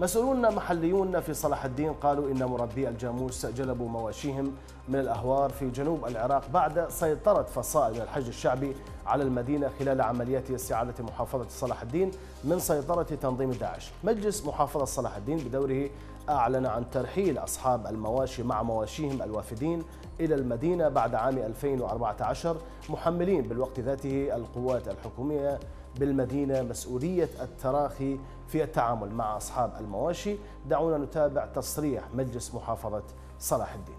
مسؤولون محليون في صلاح الدين قالوا إن مربي الجاموس جلبوا مواشيهم من الأهوار في جنوب العراق بعد سيطرة فصائل الحج الشعبي على المدينة خلال عمليات استعادة محافظة صلاح الدين من سيطرة تنظيم داعش. مجلس محافظة صلاح الدين بدوره أعلن عن ترحيل أصحاب المواشي مع مواشيهم الوافدين إلى المدينة بعد عام 2014 محملين بالوقت ذاته القوات الحكومية بالمدينة مسؤولية التراخي في التعامل مع أصحاب المواشي. دعونا نتابع تصريح مجلس محافظة صلاح الدين.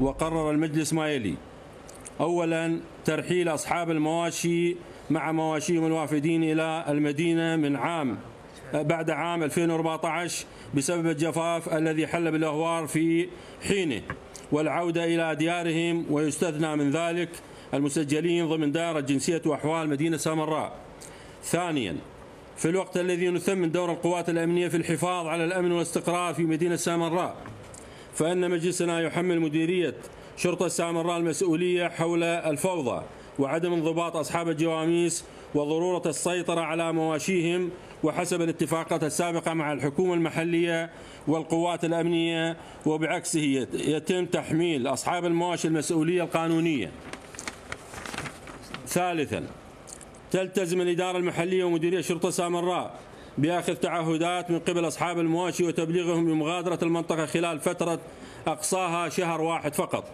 وقرر المجلس ما يلي. أولا ترحيل أصحاب المواشي مع مواشيهم الوافدين إلى المدينة من عام بعد عام 2014 بسبب الجفاف الذي حل بالأهوار في حينه. والعودة إلى ديارهم ويستثنى من ذلك المسجلين ضمن دائرة جنسية وأحوال مدينة سامراء. ثانيا في الوقت الذي نثمن دور القوات الأمنية في الحفاظ على الأمن والاستقرار في مدينة سامراء فإن مجلسنا يحمل مديرية شرطة سامراء المسؤولية حول الفوضى وعدم انضباط أصحاب الجواميس وضرورة السيطرة على مواشيهم وحسب الاتفاقات السابقة مع الحكومة المحلية والقوات الأمنية وبعكسه يتم تحميل أصحاب المواشي المسؤولية القانونية. ثالثا تلتزم الإدارة المحلية ومديرية شرطة سامراء بأخذ تعهدات من قبل أصحاب المواشي وتبليغهم بمغادرة المنطقة خلال فترة أقصاها شهر واحد فقط.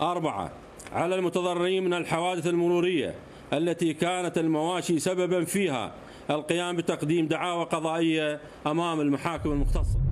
أربعة على المتضررين من الحوادث المرورية التي كانت المواشي سببا فيها القيام بتقديم دعاوى قضائية أمام المحاكم المختصة.